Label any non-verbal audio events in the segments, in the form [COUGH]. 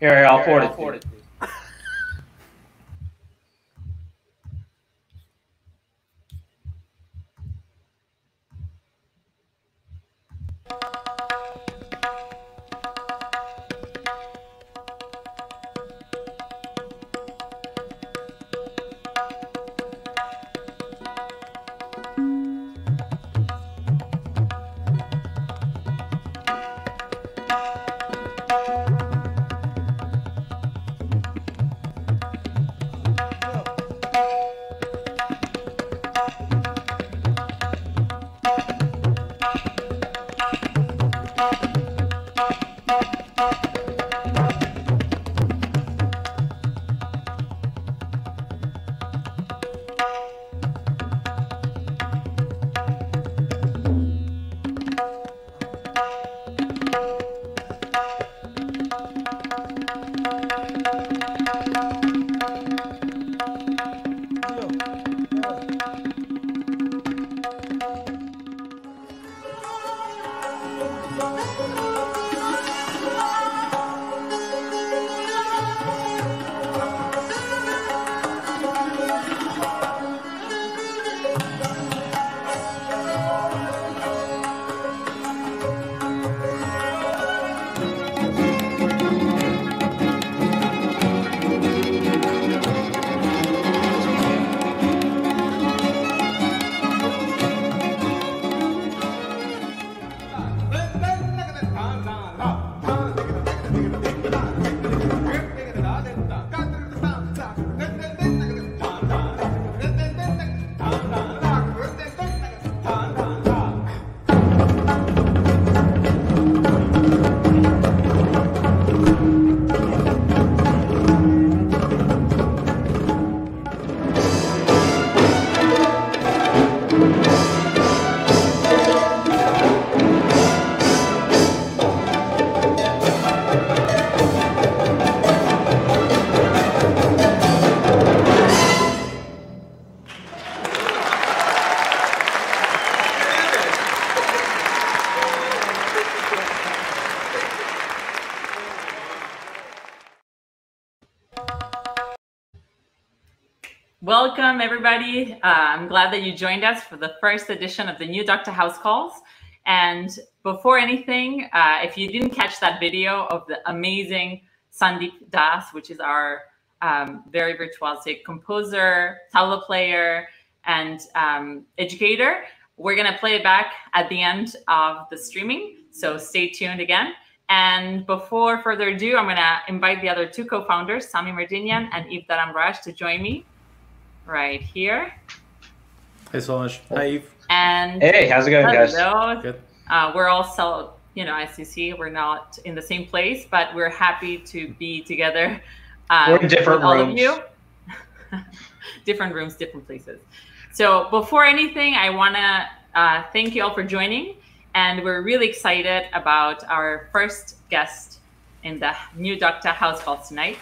Here, I'll forward Welcome, everybody. Uh, I'm glad that you joined us for the first edition of the New Docta House Calls. And before anything, uh, if you didn't catch that video of the amazing Sandeep Das, which is our um, very virtuosic composer, tabla player, and um, educator, we're going to play it back at the end of the streaming. So stay tuned again. And before further ado, I'm going to invite the other two co-founders, Sami Merdinian and Yves Dharamraj, to join me right here. Hey, Solange. Hi, Yves. And hey, how's it going, hello. guys? Good. Uh, we're also, you know, as you see, we're not in the same place, but we're happy to be together. Um, we're in different all rooms. of you. [LAUGHS] different rooms, different places. So before anything, I want to uh, thank you all for joining. And we're really excited about our first guest in the New Docta House Call tonight.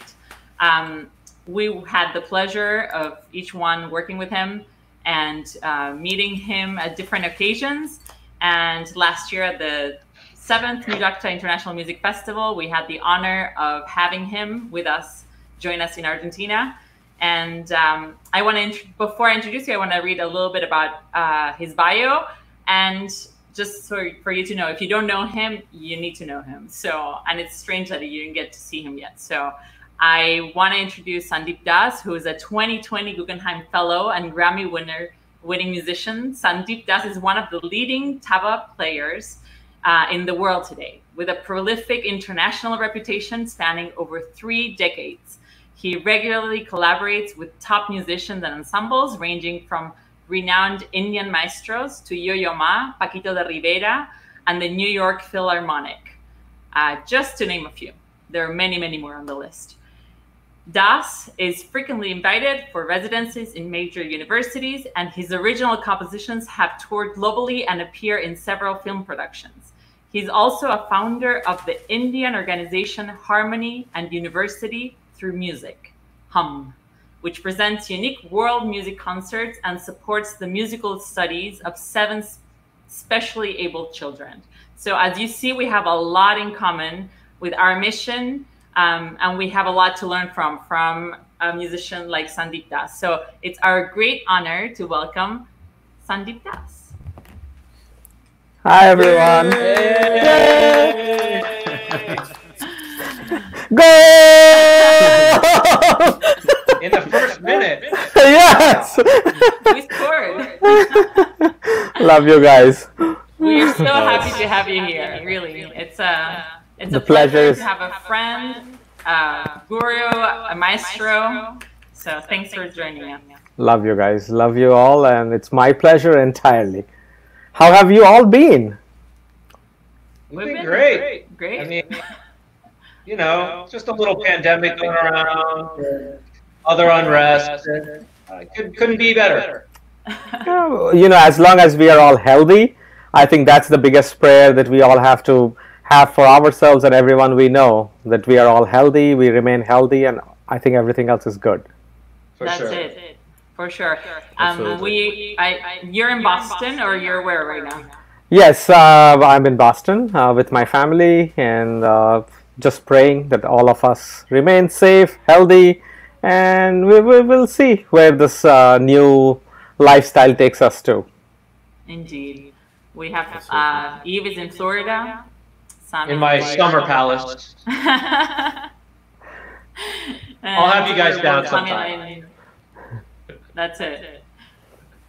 Um, we had the pleasure of each one working with him and uh, meeting him at different occasions. And last year at the seventh New. International Music Festival, we had the honor of having him with us, join us in Argentina. And um, I want to, before I introduce you, I want to read a little bit about uh, his bio. And just for, for you to know, if you don't know him, you need to know him. So, and it's strange that you didn't get to see him yet. So, I want to introduce Sandeep Das, who is a 2020 Guggenheim Fellow and Grammy winner, winning musician. Sandeep Das is one of the leading tabla players uh, in the world today, with a prolific international reputation spanning over three decades. He regularly collaborates with top musicians and ensembles, ranging from renowned Indian maestros to Yo-Yo Ma, Paquito D'Rivera, and the New York Philharmonic, uh, just to name a few. There are many, many more on the list. Das is frequently invited for residencies in major universities, and his original compositions have toured globally and appear in several film productions. He's also a founder of the Indian organization Harmony and Unity Through Music, HUM, which presents unique world music concerts and supports the musical studies of seven specially abled children. So, as you see, we have a lot in common with our mission um, and we have a lot to learn from from a musician like Sandeep Das. So it's our great honor to welcome Sandeep Das. Hi everyone. Go! In the first minute. yes. We scored. Love you guys. We are so happy to have you here. Really, it's a it's The a pleasure, pleasure is- to have a friend, a guru, a maestro. So thanks for joining us. Love you guys. Love you all, and it's my pleasure entirely. How have you all been? We've been been great. Great. I mean, [LAUGHS] you know, just a little pandemic going around, other unrest. Uh, could, couldn't be better. [LAUGHS] Uh, You know, as long as we are all healthy, I think that's the biggest prayer that we all have to have for ourselves and everyone we know that we are all healthy, we remain healthy, and I think everything else is good. For That's sure. it. For sure. Um, we, I, you're in Boston, or you're where right now? Yes, uh, I'm in Boston uh, with my family and uh, just praying that all of us remain safe, healthy, and we, we will see where this uh, new lifestyle takes us to. Indeed. We have uh, Yves is in Florida. Sam In my in summer palace. [LAUGHS] I'll have you guys down sometime. That's it.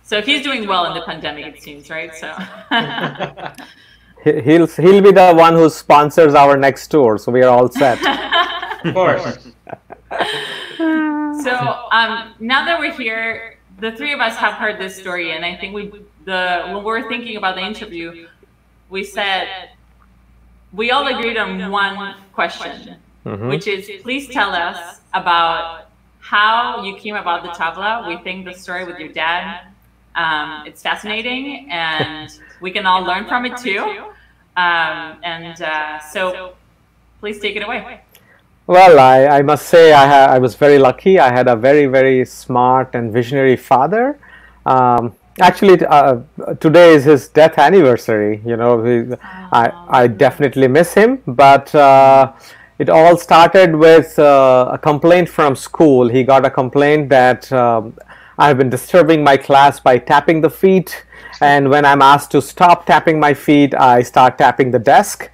So he's doing well in the pandemic, it seems, right? So. He- He'll he'll be the one who sponsors our next tour, so we are all set. [LAUGHS] Of course. So um, now that we're here, the three of us have heard this story, and I think we the when we were thinking about the interview, we said we all agreed on one question, Mhm. which is please tell us about how you came about the tabla. We think the story with your dad. Um, it's fascinating, and [LAUGHS] we can all learn from it too. Um, and uh, so, please take it away. Well, I, I must say I, ha- I was very lucky. I had a very, very smart and visionary father. Um, actually, uh, today is his death anniversary. You know, he, I, I definitely miss him. But uh, it all started with uh, a complaint from school. He got a complaint that um, I've been disturbing my class by tapping the feet. And when I'm asked to stop tapping my feet, I start tapping the desk.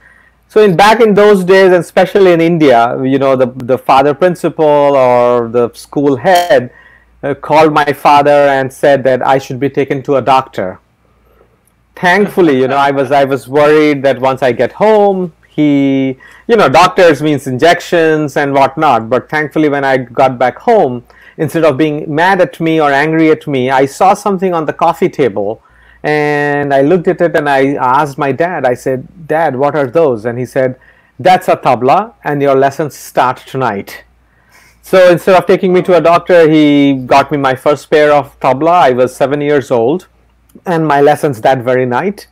So in back in those days, and especially in India, you know, the the father principal or the school head uh, called my father and said that I should be taken to a doctor. Thankfully, you know, I was I was worried that once I get home, he, you know, doctors means injections and whatnot. But thankfully, when I got back home, instead of being mad at me or angry at me, I saw something on the coffee table and I looked at it and I asked my dad, I said, Dad, what are those? And he said, That's a tabla, and your lessons start tonight. So instead of taking me to a doctor, he got me my first pair of tabla. I was seven years old, and my lessons that very night.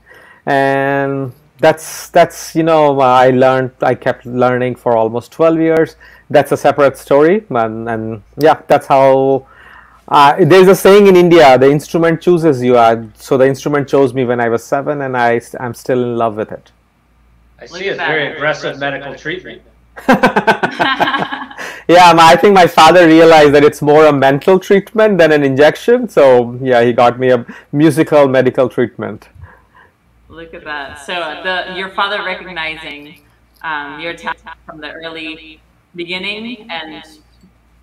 And that's that's you know I learned I kept learning for almost 12 years. That's a separate story, and, and yeah, that's how uh, there's a saying in India: the instrument chooses you. Uh, so the instrument chose me when I was seven, and I I'm still in love with it. I see it's very aggressive medical treatment. [LAUGHS] yeah, I think my father realized that it's more a mental treatment than an injection. So yeah, he got me a musical medical treatment. Look at that. So the your father recognizing um, your talent from the early beginning and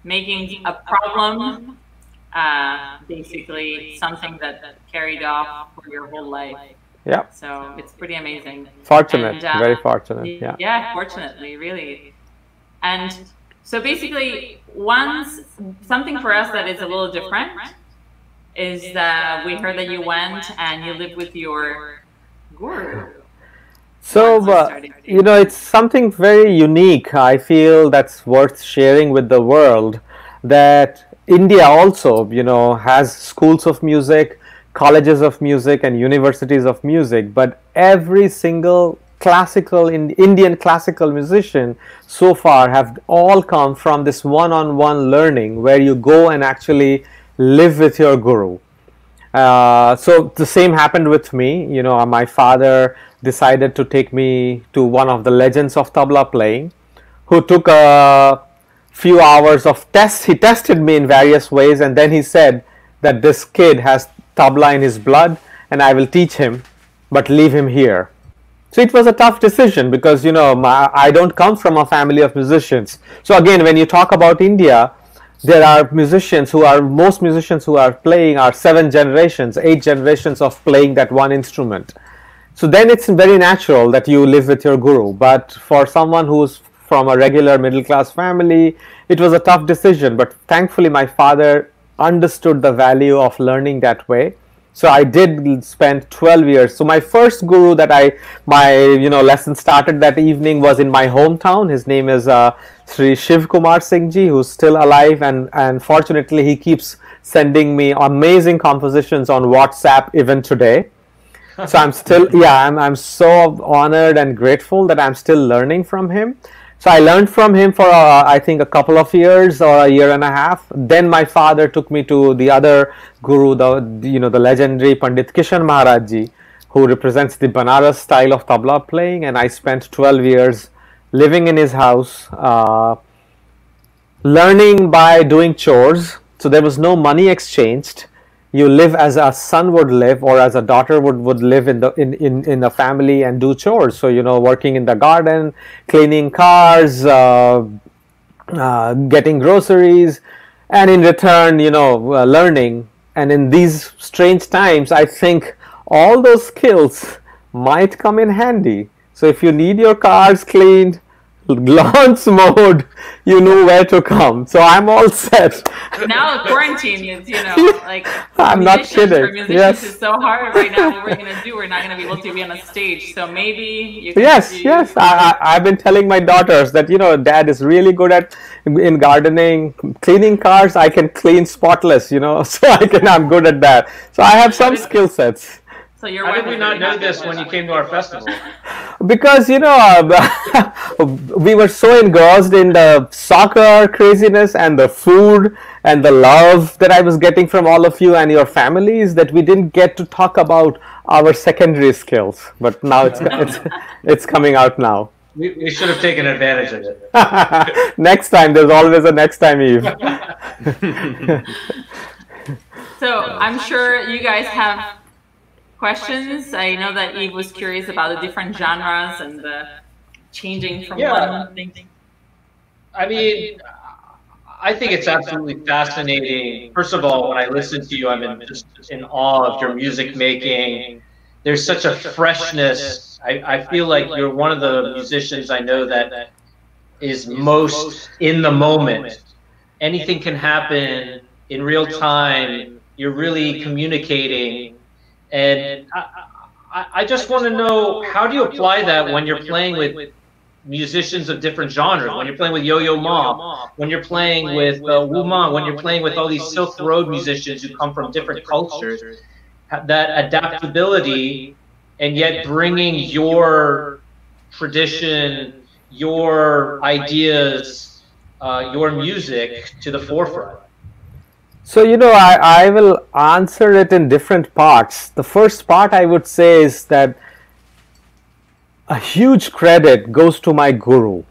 making a problem uh, basically something that, that carried off for your whole life. Yeah, So it's pretty amazing. fortunate, And, uh, very fortunate. Yeah. Yeah, fortunately, really. And so basically, once something for us that is a little different is that we heard that you went and you lived with your guru. So, uh, you know, it's something very unique. I feel that's worth sharing with the world. That India also, you know, has schools of music, colleges of music, and universities of music. But every single classical in Indian classical musician so far have all come from this one-on-one learning, where you go and actually live with your guru. Uh, so the same happened with me. You know, my father decided to take me to one of the legends of tabla playing, who took a few hours of tests. He tested me in various ways, and then he said that this kid has tabla in his blood, and I will teach him, but leave him here. So it was a tough decision because you know my, I don't come from a family of musicians. So again, when you talk about India, there are musicians who are most musicians who are playing are seven generations, eight generations of playing that one instrument. So then it's very natural that you live with your guru. But for someone who's from a regular middle class family, it was a tough decision. But thankfully, my father understood the value of learning that way. So i did spend 12 years. So my first guru that i my you know lesson started that evening was in my hometown. His name is uh, sri shiv kumar singh ji who's still alive. And and fortunately he keeps sending me amazing compositions on whatsapp even today. [LAUGHS] So i'm still yeah i'm i'm so honored and grateful that i'm still learning from him so I learned from him for uh, I think a couple of years or a year and a half. Then my father took me to the other guru, the you know the legendary Pandit Kishan Maharaj who represents the Banaras style of tabla playing, and I spent 12 years living in his house, uh, learning by doing chores. So there was no money exchanged you live as a son would live or as a daughter would, would live in the in, in, in a family and do chores. So you know working in the garden cleaning cars uh, uh, getting groceries and in return you know uh, learning. And in these strange times i think all those skills might come in handy. So if you need your cars cleaned launch mode, you know where to come. So I'm all set. Now quarantine is, you know, [LAUGHS] like I'm not kidding. Yes. is so hard right now. What we're gonna do, we're not gonna be able to be on a stage. So maybe you can Yes, do- yes. I, I, I've been telling my daughters that you know, Dad is really good at in gardening, cleaning cars. I can clean spotless, you know, [LAUGHS] so I can. I'm good at that. So I have some skill sets. So your How did we not really know this when you came to our festival? because you know uh, [LAUGHS] we were so engrossed in the soccer craziness and the food and the love that I was getting from all of you and your families that we didn't get to talk about our secondary skills. But now it's [LAUGHS] it's it's coming out now. We, we should have taken advantage of it. [LAUGHS] next time, there's always a next time, Yves. So I'm sure you guys have questions. I know that Yves was curious about the different genres and the changing from Yeah. one thing. I mean, I think it's absolutely fascinating. First of all, when I listen to you, I'm in, just in awe of your music making. There's such a freshness. I, I feel like you're one of the musicians I know that is most in the moment. Anything can happen in real time. You're really communicating. And I, I, I just want to know how do you apply that when you're playing with musicians of different genres, when you're playing with Yo Yo Ma, when you're playing with uh, Wu Man, when you're playing with all these Silk Road musicians who come from different cultures, that adaptability and yet bringing your tradition, your ideas, uh, your music to the forefront. So, you know, I, I will answer it in different parts. The first part I would say is that a huge credit goes to my guru.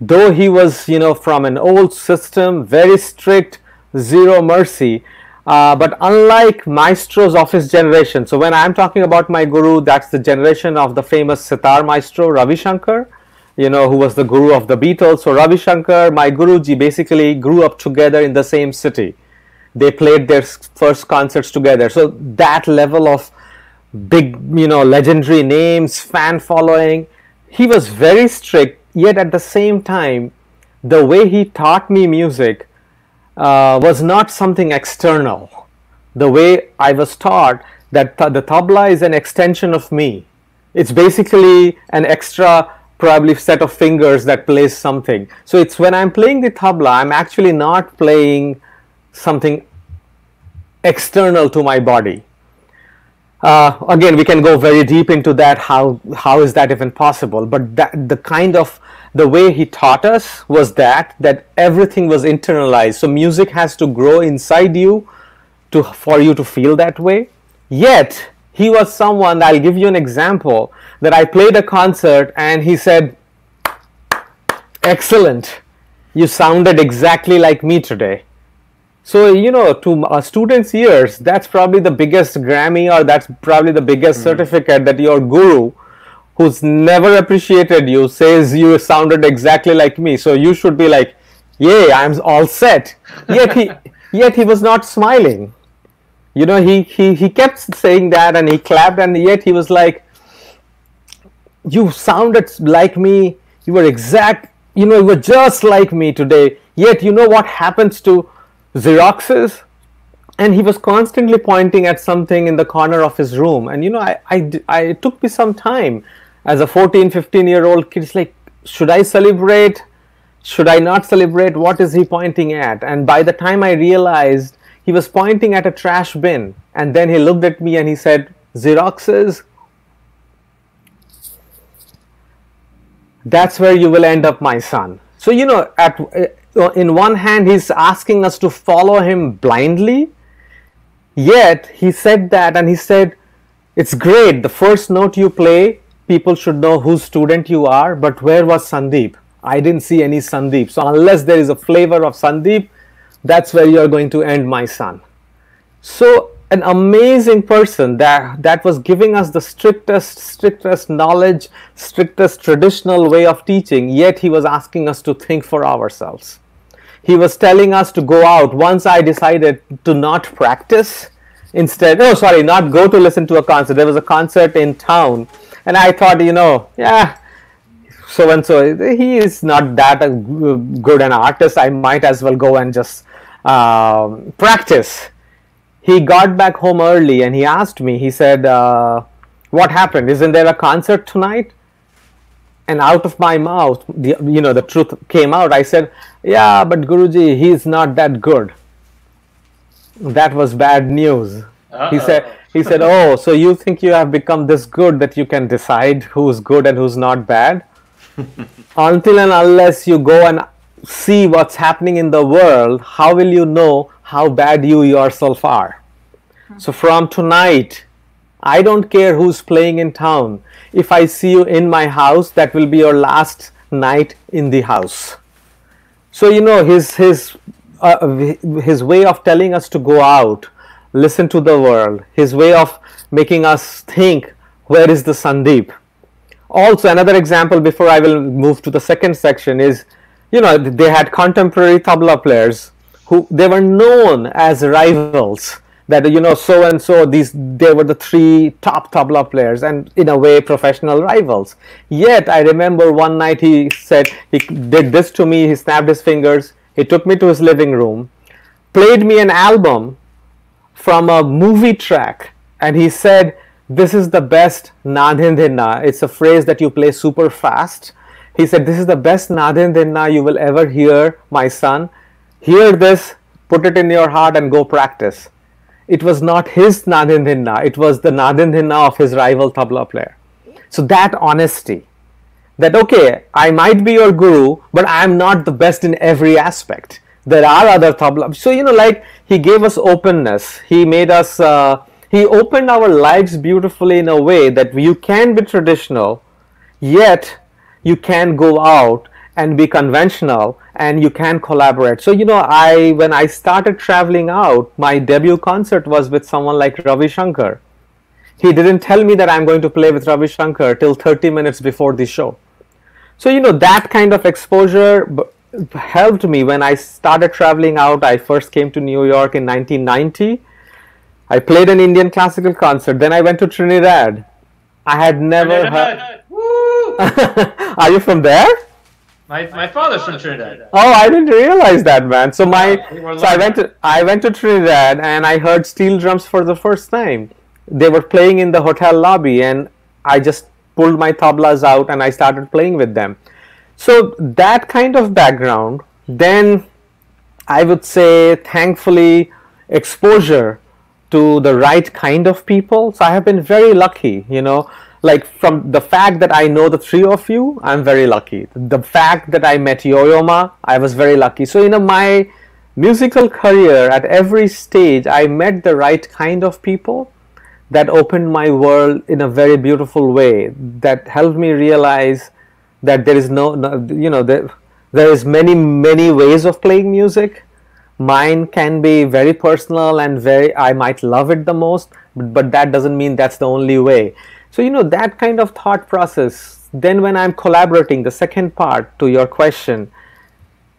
Though he was, you know, from an old system, very strict, zero mercy, uh, but unlike maestros of his generation, so when I'm talking about my guru, that's the generation of the famous sitar maestro Ravi Shankar, you know, who was the guru of the Beatles. So Ravi Shankar, my guruji, basically grew up together in the same city they played their first concerts together. So that level of big you know legendary names fan following he was very strict yet at the same time the way he taught me music uh, was not something external. The way i was taught that th- the tabla is an extension of me. It's basically an extra probably set of fingers that plays something. So it's when i'm playing the tabla i'm actually not playing something external to my body uh, again we can go very deep into that how how is that even possible but that the kind of the way he taught us was that that everything was internalized so music has to grow inside you to for you to feel that way yet he was someone i'll give you an example that i played a concert and he said excellent. You sounded exactly like me today. So, you know, to a student's ears, that's probably the biggest Grammy or that's probably the biggest mm-hmm. certificate that your guru, who's never appreciated you, says you sounded exactly like me. So you should be like, yay, I'm all set. Yet he, [LAUGHS] yet he was not smiling. You know, he, he, he kept saying that and he clapped and yet he was like, you sounded like me. You were exact, you know, you were just like me today. Yet, you know what happens to Xeroxes, and he was constantly pointing at something in the corner of his room. And you know, I, I, I it took me some time as a 14, 15 year old kid. It's like, should I celebrate? Should I not celebrate? What is he pointing at? And by the time I realized he was pointing at a trash bin, and then he looked at me and he said, Xeroxes, that's where you will end up, my son. So, you know, at in one hand he's asking us to follow him blindly yet he said that and he said it's great. The first note you play people should know whose student you are but where was sandeep? I didn't see any sandeep. So unless there is a flavor of sandeep that's where you're going to end my son. So an amazing person that that was giving us the strictest strictest knowledge strictest traditional way of teaching yet he was asking us to think for ourselves he was telling us to go out. Once I decided to not practice, instead, oh, sorry, not go to listen to a concert. There was a concert in town, and I thought, you know, yeah, so and so, he is not that good an artist. I might as well go and just um, practice. He got back home early and he asked me, he said, uh, What happened? Isn't there a concert tonight? And out of my mouth the, you know the truth came out. I said yeah but guruji he's not that good. That was bad news. Uh-oh. he said ah. he said oh so you think you have become this good that you can decide who's good and who's not bad? [LAUGHS] Until and unless you go and see what's happening in the world how will you know how bad you yourself are? Hmm. So from tonight I don't care who's playing in town. If I see you in my house, that will be your last night in the house. So you know his his uh, his way of telling us to go out, listen to the world, his way of making us think where is the Sandeep. Also, another example before I will move to the second section is, you know, they had contemporary tabla players who they were known as rivals that you know so and so these they were the three top tabla players and in a way professional rivals. Yet i remember one night he said he did this to me he snapped his fingers he took me to his living room played me an album from a movie track and he said this is the best nadhindina it's a phrase that you play super fast. He said this is the best nadhindina you will ever hear my son. Hear this put it in your heart and go practice it was not his Nadin it was the Nadin of his rival tabla player. So that honesty, that okay, I might be your guru, but I'm not the best in every aspect. There are other tabla. So you know, like he gave us openness. He made us. Uh, he opened our lives beautifully in a way that you can be traditional, yet you can go out and be conventional and you can collaborate. So you know i when i started traveling out my debut concert was with someone like ravi shankar. He didn't tell me that i'm going to play with ravi shankar till 30 minutes before the show. So you know that kind of exposure helped me. When i started traveling out i first came to new york in 1990 i played an indian classical concert. Then i went to trinidad. I had never heard [LAUGHS] are you from there my, my father's from Trinidad. Oh, I didn't realize that, man. So my so I went to I went to Trinidad and I heard steel drums for the first time. They were playing in the hotel lobby, and I just pulled my tablas out and I started playing with them. So that kind of background, then I would say, thankfully, exposure to the right kind of people. So I have been very lucky, you know like from the fact that I know the three of you, I'm very lucky. The fact that I met Yo-Yo I was very lucky. So you know my musical career at every stage, I met the right kind of people that opened my world in a very beautiful way. That helped me realize that there is no, no you know, there, there is many many ways of playing music mine can be very personal and very i might love it the most but, but that doesn't mean that's the only way so you know that kind of thought process then when i'm collaborating the second part to your question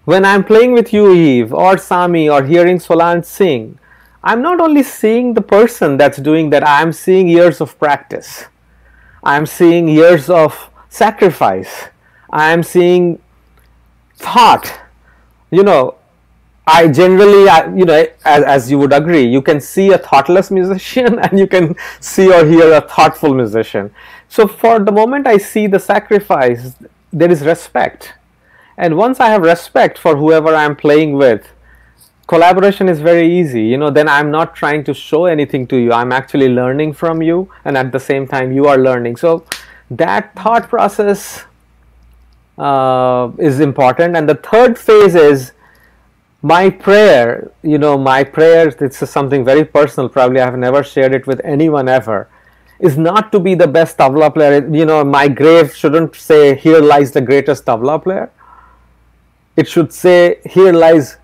when i'm playing with you yves or sami or hearing solange sing i'm not only seeing the person that's doing that i'm seeing years of practice. I'm seeing years of sacrifice. I'm seeing thought. You know I generally, you know, as, as you would agree, you can see a thoughtless [LAUGHS] musician and you can see or hear a thoughtful musician. So for the moment I see the sacrifice, there is respect. And once I have respect for whoever I'm playing with, collaboration is very easy. You know, then I'm not trying to show anything to you. I'm actually learning from you and at the same time you are learning. So that thought process uh, is important. And the third phase is my prayer, you know, my prayer, this is something very personal, probably I have never shared it with anyone ever, is not to be the best tabla player. You know, my grave shouldn't say, here lies the greatest tabla player. It should say, here lies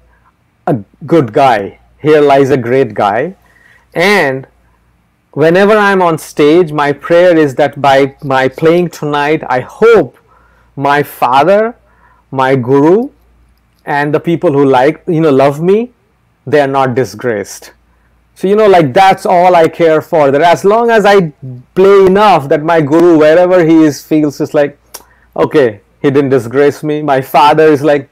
a good guy, here lies a great guy. And whenever I'm on stage, my prayer is that by my playing tonight, I hope my father, my guru, and the people who like you know love me they are not disgraced. So you know like that's all i care for that as long as i play enough that my guru wherever he is feels is like okay he didn't disgrace me my father is like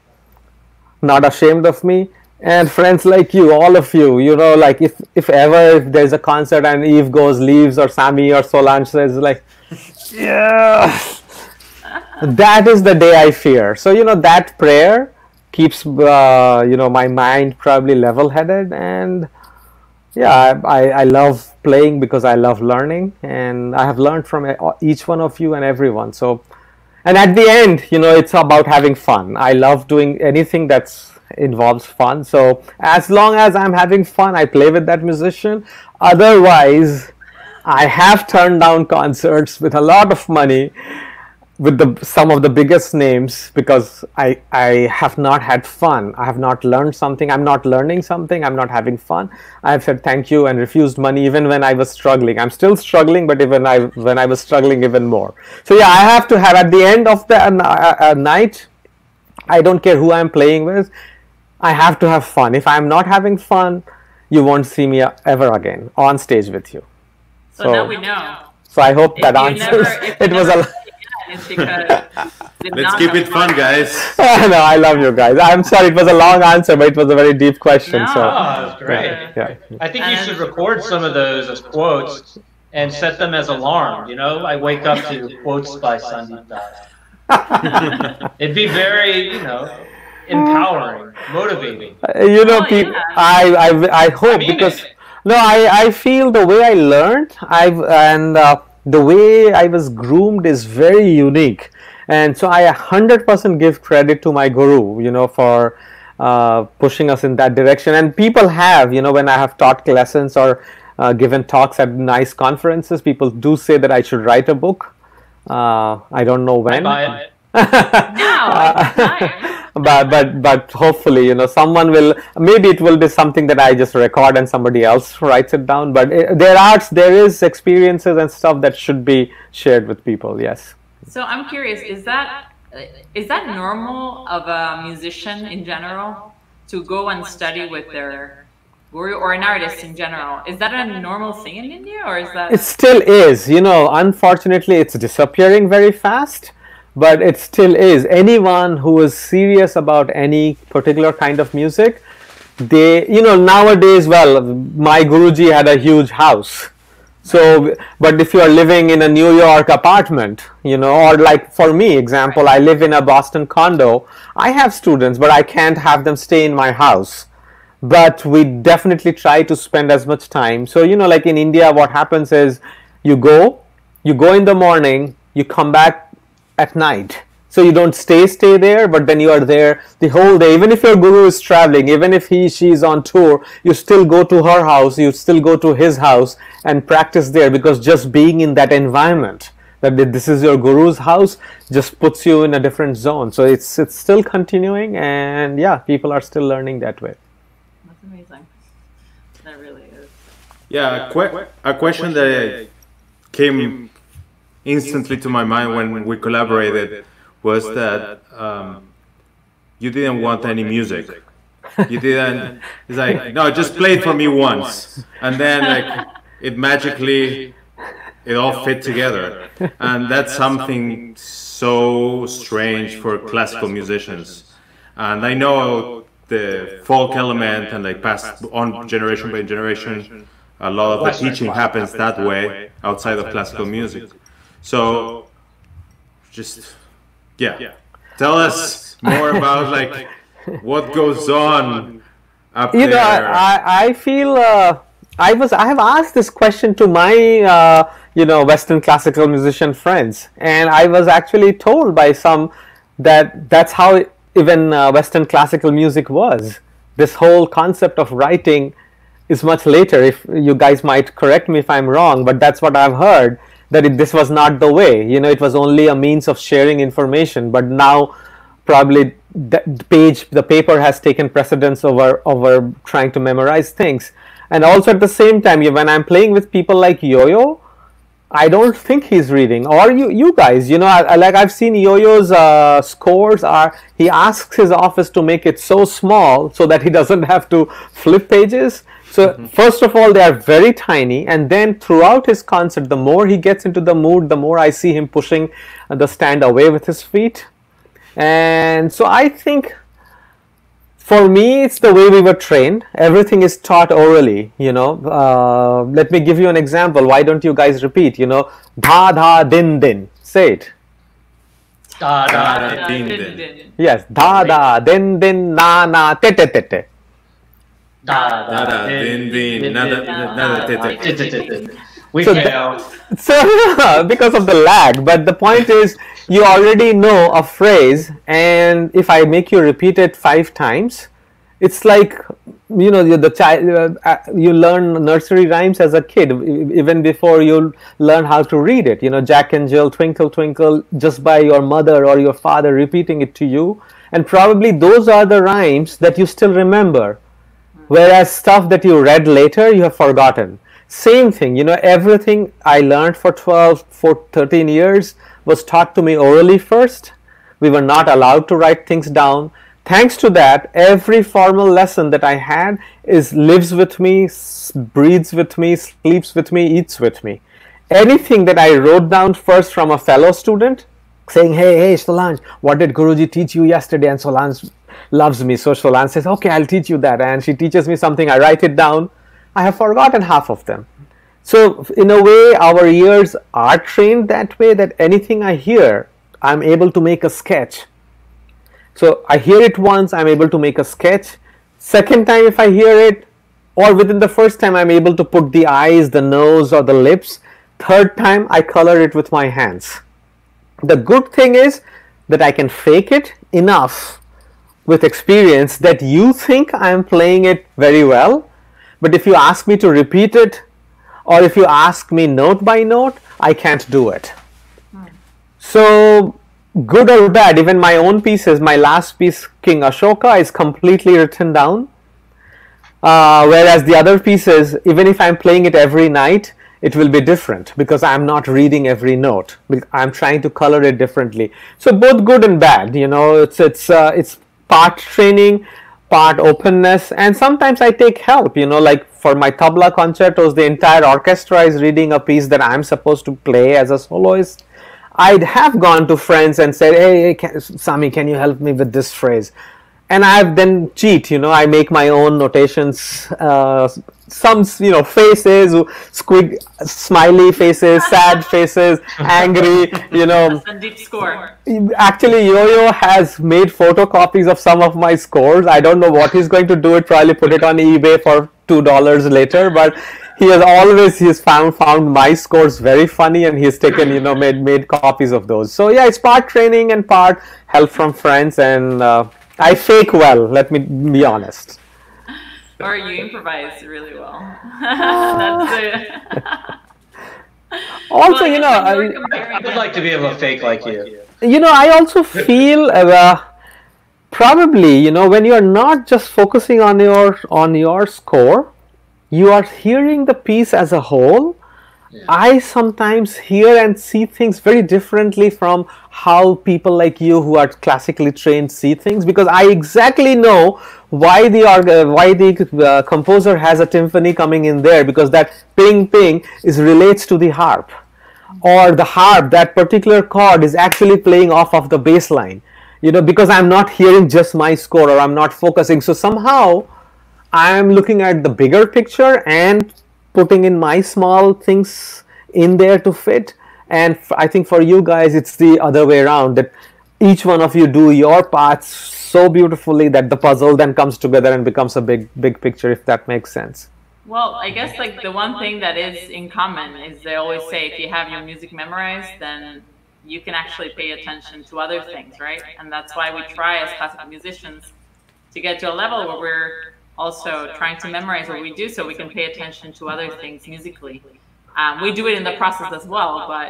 not ashamed of me and friends like you all of you you know like if if ever if there's a concert and yves goes leaves or sami or solange says like yeah. that is the day i fear. So you know that prayer keeps uh, you know my mind probably level headed and yeah I, I love playing because i love learning and i have learned from each one of you and everyone. So and at the end you know it's about having fun. I love doing anything that's involves fun. So as long as i'm having fun i play with that musician. Otherwise i have turned down concerts with a lot of money with the some of the biggest names because I I have not had fun. I have not learned something. I'm not learning something. I'm not having fun. I have said thank you and refused money even when I was struggling. I'm still struggling, but even I when I was struggling even more. So yeah, I have to have at the end of the uh, uh, night. I don't care who I'm playing with. I have to have fun. If I'm not having fun, you won't see me ever again on stage with you. So, so now we know. So I hope if that answers. Never, [LAUGHS] it was a [LAUGHS] let's keep it fun, guys. [LAUGHS] no, I love you guys. I'm sorry, it was a long answer, but it was a very deep question. No, so oh, great. Yeah, yeah. I think you should record some of those as quotes and set them as alarm. You know, I wake up to quotes by Sandeep Das. [LAUGHS] It'd be very, you know, empowering, motivating. Uh, you know, oh, people, yeah. I, I, I hope I mean because it. no, I, I feel the way I learned, I've and. Uh, the way I was groomed is very unique. And so I 100% give credit to my guru, you know, for uh, pushing us in that direction. And people have, you know, when I have taught lessons or uh, given talks at nice conferences, people do say that I should write a book. Uh, I don't know when. I [LAUGHS] now, but but but hopefully you know someone will maybe it will be something that i just record and somebody else writes it down. But it, there are there is experiences and stuff that should be shared with people yes. So i'm curious is that is that normal of a musician in general to go and study with their guru or an artist in general? Is that a normal thing in india or is that it still is. You know unfortunately it's disappearing very fast but it still is. Anyone who is serious about any particular kind of music, they, you know, nowadays, well, my Guruji had a huge house. So, but if you are living in a New York apartment, you know, or like for me, example, I live in a Boston condo, I have students, but I can't have them stay in my house. But we definitely try to spend as much time. So, you know, like in India, what happens is you go, you go in the morning, you come back at night. So you don't stay stay there but then you are there the whole day. Even if your guru is traveling even if he she is on tour you still go to her house you still go to his house and practice there because just being in that environment that this is your guru's house just puts you in a different zone. So it's it's still continuing and yeah people are still learning that way. That's amazing. That really is. Yeah a, que- a question that came instantly to my mind when we collaborated was that um, you didn't want any music. You didn't it's like [LAUGHS] no just play it for me once. And then like it magically it all fit together. And that's something so strange for classical musicians. And i know the folk element and like passed on generation by generation a lot of the teaching happens that way outside of classical music so just yeah. Tell us more about [LAUGHS] like what goes on up you there. Know i i feel uh, i was i have asked this question to my uh, you know western classical musician friends. And i was actually told by some that that's how even uh, western classical music was. This whole concept of writing is much later if you guys might correct me if i'm wrong but that's what i've heard that it, this was not the way. You know it was only a means of sharing information but now probably the page the paper has taken precedence over over trying to memorize things. And also at the same time you when i'm playing with people like yo-yo i don't think he's reading. Or you you guys you know I, I, like i've seen yo-yo's uh, scores are he asks his office to make it so small so that he [LAUGHS] doesn't have to flip pages so mm-hmm. first of all they are very tiny and then throughout his concert the more he gets into the mood the more i see him pushing the stand away with his feet and so I think for me, it's the way we were trained. Everything is taught orally, you know. Uh, let me give you an example. Why don't you guys repeat, you know, da da din din. Say it. Da da din din. Yes, da da din din na na te te te te. Da da din din na na te te. We so, that, so [LAUGHS] because of the lag, but the point is you already know a phrase, and if I make you repeat it five times, it's like you know the child uh, you learn nursery rhymes as a kid even before you learn how to read it. You know jack and jill twinkle twinkle just by your mother or your father repeating it to you. And probably those are the rhymes that you still remember whereas stuff that you read later you have forgotten. Same thing you know everything i learned for 12 for 13 years was taught to me orally first. We were not allowed to write things down. Thanks to that every formal lesson that i had is lives with me breathes with me sleeps with me eats with me. Anything that i wrote down first from a fellow student saying hey hey solange what did guruji teach you yesterday? And solange loves me so solange says okay i'll teach you that and she teaches me something i write it down I have forgotten half of them. So, in a way, our ears are trained that way that anything I hear, I'm able to make a sketch. So, I hear it once, I'm able to make a sketch. Second time, if I hear it, or within the first time, I'm able to put the eyes, the nose, or the lips. Third time, I color it with my hands. The good thing is that I can fake it enough with experience that you think I'm playing it very well but if you ask me to repeat it, or if you ask me note by note, I can't do it. Hmm. So, good or bad, even my own pieces, my last piece, King Ashoka, is completely written down. Uh, whereas the other pieces, even if I'm playing it every night, it will be different because I'm not reading every note. I'm trying to color it differently. So both good and bad. You know, it's it's uh, it's part training, part openness and sometimes I take help you know like for my tabla concertos the entire orchestra is reading a piece that I'm supposed to play as a soloist. I'd have gone to friends and said hey, hey can, Sami can you help me with this phrase? And I've then cheat you know I make my own notations uh, some you know faces squig smiley faces [LAUGHS] sad faces angry you know. Deep score. Actually yo-yo has made photocopies of some of my scores. I don't know what he's going to do. It probably put it on ebay for two dollars later but he has always he's found found my scores very funny and he's taken you know made made copies of those. So yeah it's part training and part help from friends and uh, i fake well let me be honest or you improvise really well. [LAUGHS] That's it. [LAUGHS] also, Well, you know, I I, I would like to be able to fake like you. you know, I also feel uh, probably, you know, when you are not just focusing on your on your score, you are hearing the piece as a whole. I sometimes hear and see things very differently from how people like you who are classically trained see things because I exactly know why the uh, why the uh, composer has a timpani coming in there because that ping ping is relates to the harp. Or the harp that particular chord is actually playing off of the bass line. You know because i'm not hearing just my score or i'm not focusing. So somehow i am looking at the bigger picture and putting in my small things in there to fit. And i think for you guys it's the other way around that each one of you do your parts so beautifully that the puzzle then comes together and becomes a big big picture if that makes sense Well, I guess like the one thing that is in common is they always say if you have your music memorized, then you can actually pay attention to other things, right? And that's why we try as classical musicians to get to a level where we're also trying to memorize what we do so we can pay attention to other things musically. Um, we do it in the process as well, but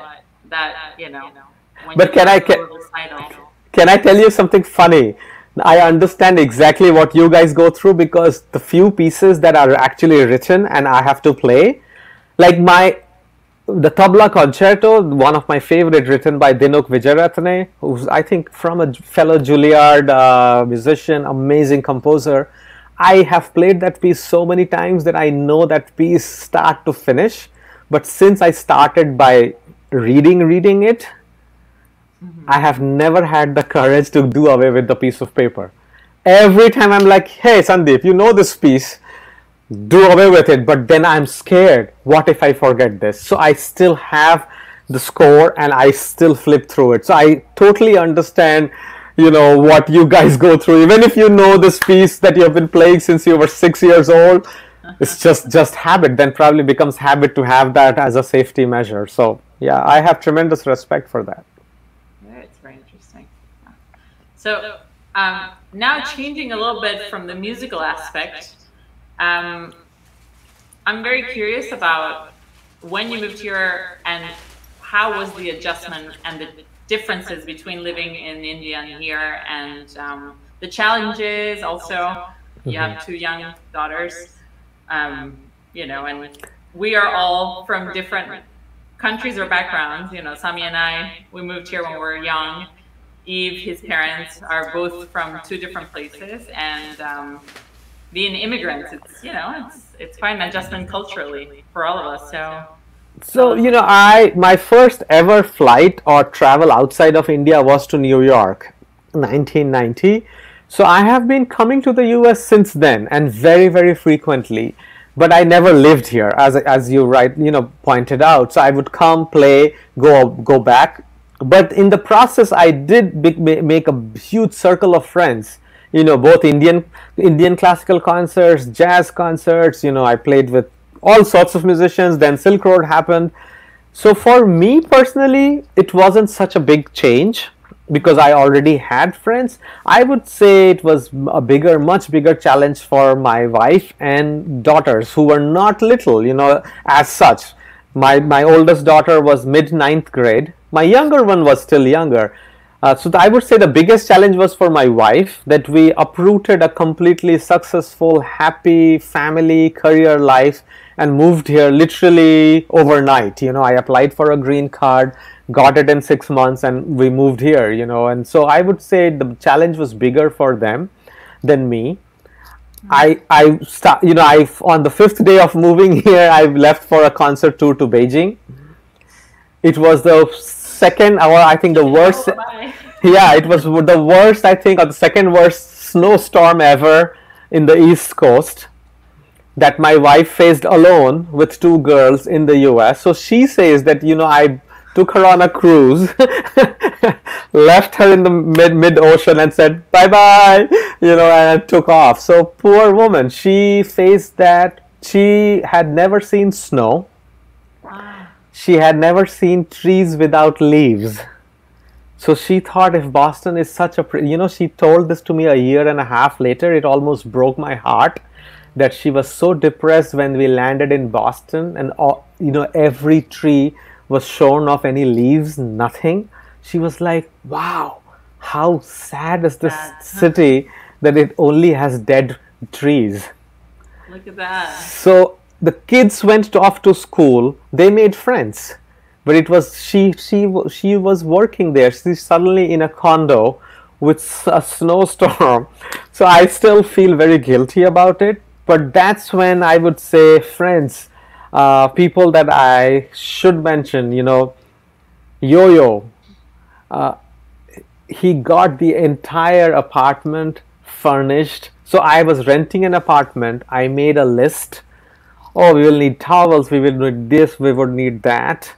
that, you know. when But can I go ca- to a recital- Can I tell you something funny? I understand exactly what you guys go through because the few pieces that are actually written and I have to play, like my the tabla concerto, one of my favorite, written by Dinuk Wijeratne, who's I think from a fellow Juilliard uh, musician, amazing composer. I have played that piece so many times that I know that piece start to finish. But since I started by reading, reading it, I have never had the courage to do away with the piece of paper. Every time I'm like, hey, Sandeep, you know this piece, do away with it. But then I'm scared. What if I forget this? So I still have the score and I still flip through it. So I totally understand, you know, what you guys go through. Even if you know this piece that you have been playing since you were six years old, it's just just habit. Then probably becomes habit to have that as a safety measure. So yeah, I have tremendous respect for that. Yeah, it's very interesting. So um, now changing a little bit from the musical aspect, um, I'm very curious about when you moved here and how was the adjustment and the differences between living in India and here and um, the challenges also. You have two young daughters, um, you know, and we are all from different countries or backgrounds. You know, Sami and I, we moved here when we were young. Yves, his parents are both from two different places, and um, being immigrants, it's you know, it's it's quite an adjustment culturally for all of us. So So you know, I my first ever flight or travel outside of India was to New York, 1990. So I have been coming to the US since then and very very frequently. But I never lived here, as as you right you know pointed out. So I would come, play, go go back. But in the process, I did make a huge circle of friends. You know, both Indian Indian classical concerts, jazz concerts. You know, I played with all sorts of musicians. Then Silk Road happened. So for me personally, it wasn't such a big change because I already had friends. I would say it was a bigger, much bigger challenge for my wife and daughters who were not little, you know, as such. My my oldest daughter was mid ninth grade. My younger one was still younger. Uh, so I would say the biggest challenge was for my wife that we uprooted a completely successful, happy family career life and moved here literally overnight. You know, I applied for a green card, got it in six months, and we moved here. You know, and so I would say the challenge was bigger for them than me. I I start you know I on the fifth day of [LAUGHS] moving here I left for a concert tour to Beijing. It was the second or I think the worst Oh, [LAUGHS] yeah it was the worst I think or the second worst snowstorm ever in the east coast that my wife faced alone with two girls in the US. So she says that you know I took her on a cruise, [LAUGHS] left her in the mid mid ocean and said bye bye, you know, and took off. So poor woman, she faced that. She had never seen snow. She had never seen trees without leaves. So she thought if Boston is such a, you know, she told this to me a year and a half later. It almost broke my heart that she was so depressed when we landed in Boston and all, you know every tree was shorn of any leaves, nothing. She was like, wow, how sad is this city that it only has dead trees. Look at that. So the kids went off to school. They made friends, but it was she. She she was working there. She's suddenly in a condo with a snowstorm. [LAUGHS] So I still feel very guilty about it. But that's when I would say friends, uh, people that I should mention. You know, Yo-Yo. Uh, he got the entire apartment furnished. So I was renting an apartment. I made a list. Oh, we will need towels, we will need this, we would need that.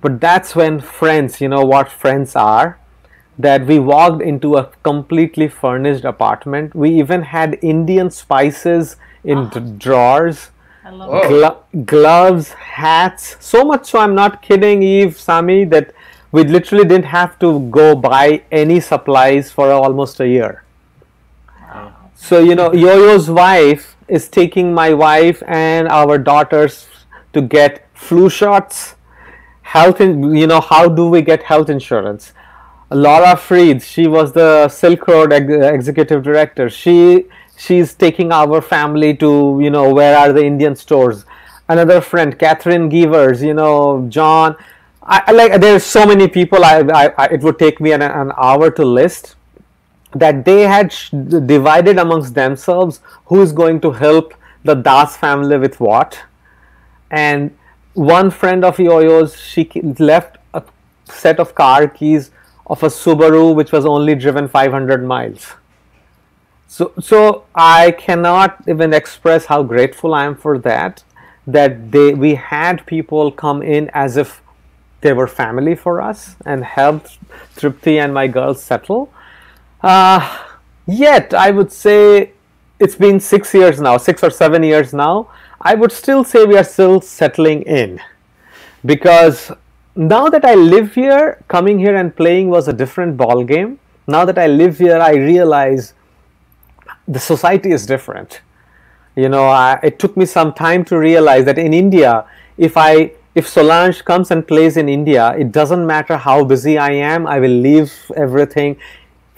But that's when friends, you know what friends are, that we walked into a completely furnished apartment. We even had Indian spices in ah. d- drawers I love Whoa. it. glo- gloves, hats. So much so, I'm not kidding, Yves, Sami, that we literally didn't have to go buy any supplies for almost a year. So, you know, Yo-Yo's wife is taking my wife and our daughters to get flu shots. Health, in, you know, how do we get health insurance? Laura Freid she was the Silk Road ex- executive director. She she's taking our family to you know where are the Indian stores. Another friend, Catherine Givers, you know John. I, I like there's so many people. I, I, I it would take me an, an hour to list that they had sh- divided amongst themselves who is going to help the Das family with what. And one friend of Yo-Yo's, she left a set of car keys of a Subaru which was only driven 500 miles. So, so I cannot even express how grateful I am for that. That they we had people come in as if they were family for us and helped Tripti and my girls settle. Uh, yet, I would say it's been six years now, six or seven years now. I would still say we are still settling in because now that I live here, coming here and playing was a different ball game. Now that I live here, I realize the society is different. You know, I, it took me some time to realize that in India, if I if Solange comes and plays in India, it doesn't matter how busy I am. I will leave everything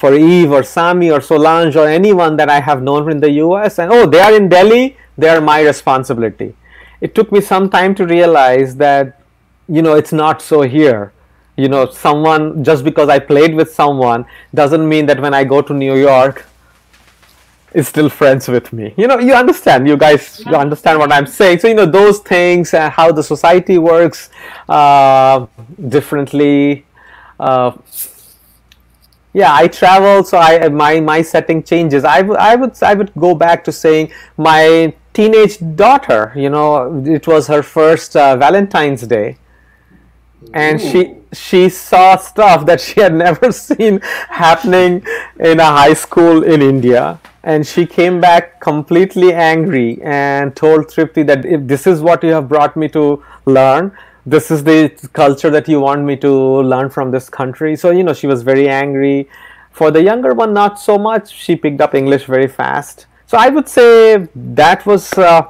for Yves or Sami or Solange or anyone that I have known in the US and oh, they are in Delhi, they are my responsibility. It took me some time to realize that, you know, it's not so here. You know, someone, just because I played with someone doesn't mean that when I go to New York, is still friends with me. You know, you understand, you guys, you understand what I'm saying. So, you know, those things, uh, how the society works uh, differently. Uh, yeah, I travel, so I my my setting changes. I would I would I would go back to saying my teenage daughter. You know, it was her first uh, Valentine's Day, and she she saw stuff that she had never [LAUGHS] seen happening in a high school in India. And she came back completely angry and told Tripti that if this is what you have brought me to learn, this is the culture that you want me to learn from this country. So, you know, she was very angry. For the younger one, not so much. She picked up English very fast. So, I would say that was uh,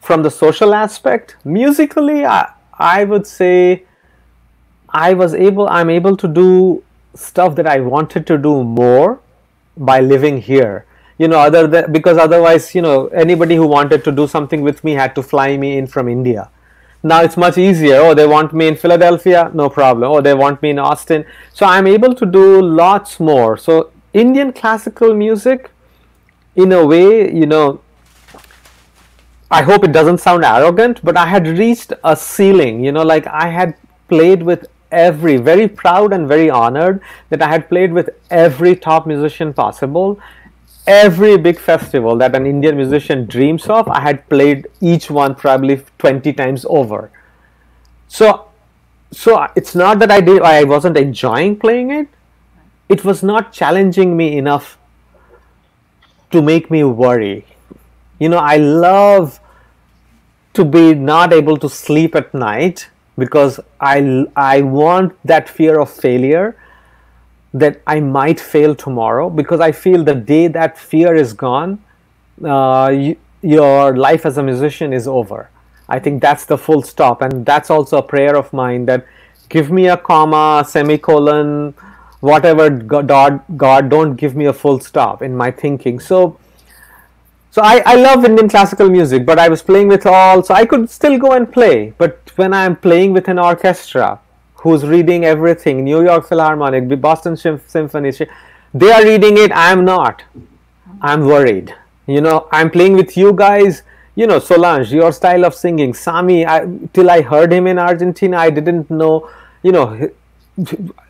from the social aspect. Musically, I, I would say I was able, I'm able to do stuff that I wanted to do more by living here. You know, other than because otherwise, you know, anybody who wanted to do something with me had to fly me in from India. Now it's much easier. Oh, they want me in Philadelphia, no problem. Oh, they want me in Austin. So I'm able to do lots more. So Indian classical music, in a way, you know, I hope it doesn't sound arrogant, but I had reached a ceiling, you know, like I had played with every, very proud and very honored that I had played with every top musician possible. Every big festival that an Indian musician dreams of, I had played each one probably 20 times over. So, so it's not that I did, I wasn't enjoying playing it. It was not challenging me enough to make me worry. You know, I love to be not able to sleep at night because I, I want that fear of failure that I might fail tomorrow because I feel the day that fear is gone, uh, you, your life as a musician is over. I think that's the full stop, and that's also a prayer of mine that give me a comma, semicolon, whatever God, God, don't give me a full stop in my thinking. So, so I, I love Indian classical music, but I was playing with all, so I could still go and play. But when I'm playing with an orchestra who's reading everything, New York Philharmonic, Boston Symphony, they are reading it, I'm not. I'm worried. You know, I'm playing with you guys you know Solange, your style of singing, Sami. I, till I heard him in Argentina, I didn't know. You know,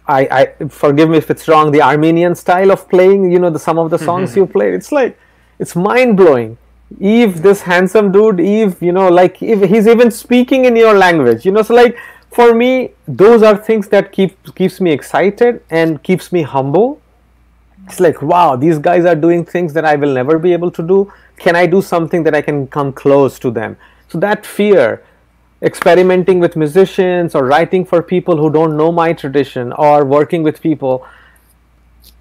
I, I forgive me if it's wrong. The Armenian style of playing, you know, the some of the songs mm-hmm. you played. It's like it's mind blowing. Yves, this handsome dude, Yves, you know, like if he's even speaking in your language, you know, so like for me, those are things that keep keeps me excited and keeps me humble. It's like wow, these guys are doing things that I will never be able to do can I do something that I can come close to them? So that fear, experimenting with musicians or writing for people who don't know my tradition or working with people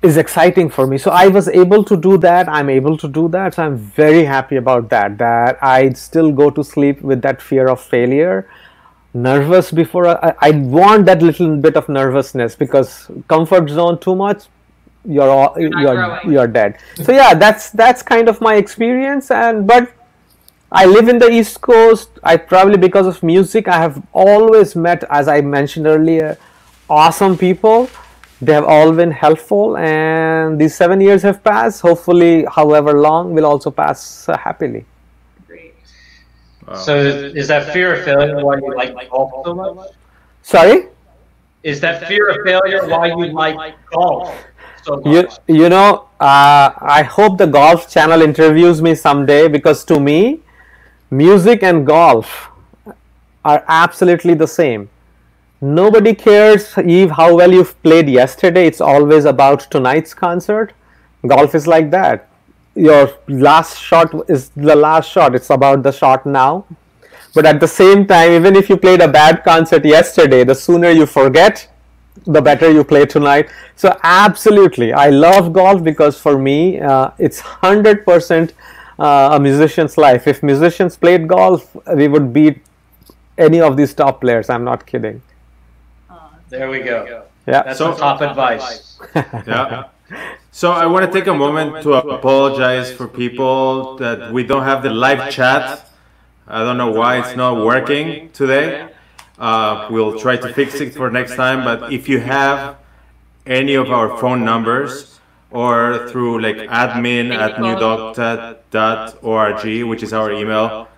is exciting for me. So I was able to do that. I'm able to do that. So I'm very happy about that. That I still go to sleep with that fear of failure. Nervous before I, I want that little bit of nervousness because comfort zone too much you're all you're you're, you're dead. So yeah that's that's kind of my experience and but i live in the east coast. I probably because of music i have always met as i mentioned earlier awesome people. They have all been helpful and these seven years have passed. Hopefully however long will also pass uh, happily. Wow. so is that fear of failure why you like golf so much sorry is that fear of failure why you like golf so you, you know, uh, I hope the Golf Channel interviews me someday because to me, music and golf are absolutely the same. Nobody cares, Yves, how well you've played yesterday. It's always about tonight's concert. Golf is like that. Your last shot is the last shot. It's about the shot now. But at the same time, even if you played a bad concert yesterday, the sooner you forget, the better you play tonight. So absolutely, I love golf because for me, uh, it's hundred percent uh, a musician's life. If musicians played golf, we would beat any of these top players. I'm not kidding. There we go. Yeah. That's so, top advice. [LAUGHS] yeah. So I want to take a moment to apologize for people that we don't have the live chat. I don't know why it's not working today. Uh, we'll try to fix it for next time. But if you have any of our phone numbers or through like admin at newdocta.org, which is our email,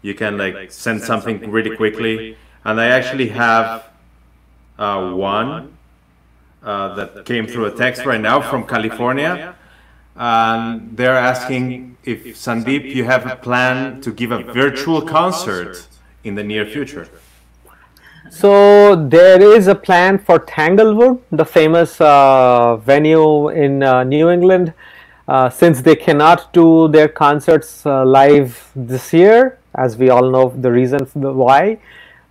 you can like send something really quickly. And I actually have uh, one uh, that came through a text right now from California. And they're asking if Sandeep, you have a plan to give a virtual concert in the near future. So there is a plan for Tanglewood, the famous uh, venue in uh, New England. Uh, since they cannot do their concerts uh, live this year, as we all know the reason why,